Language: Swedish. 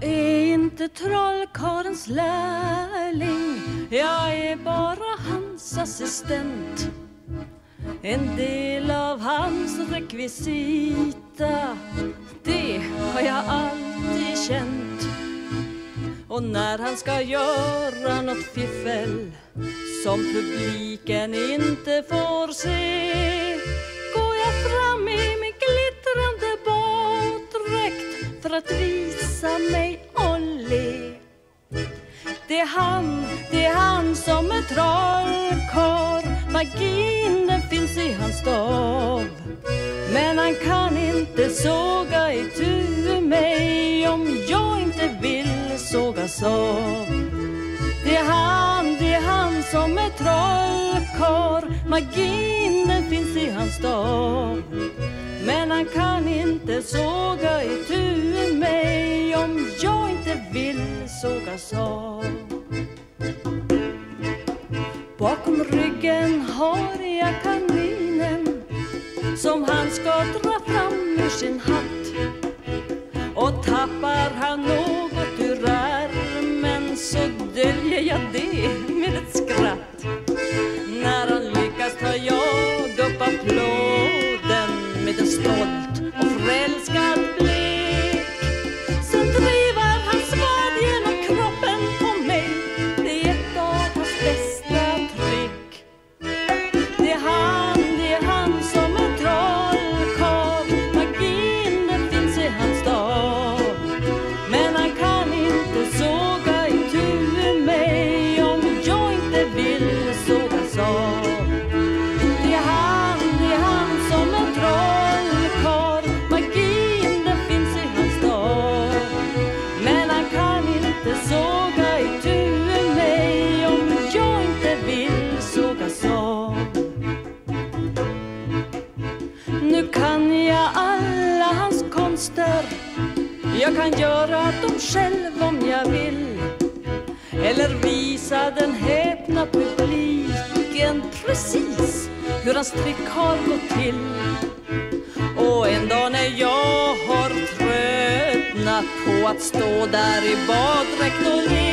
är inte trollkarlens lärling. Jag är bara hans assistent. En del av hans rekvisita. Det har jag alltid känt. Och när han ska göra nåt fiffel Som publiken inte får se För att visa mig och le. Det är han, det är han som är trollkarl. Magin den finns i hans stav. Men han kan inte såga itu mig Om jag inte vill sågas av Det är han, det är han som är trollkarl. Magin den finns i hans stav man han kan inte såga itu mig Om jag inte vill sågas av Bakom ryggen har jag kaninen Som han ska dra fram ur sin hatt. Och tappar han något ur ärmen Så döljer jag det med ett skratt. Jag kan göra dem själv om jag vill. Eller visa den häpna publiken precis hur hans trick har gått till. Och en dag när jag har tröttnat på att stå där i baddräkt och le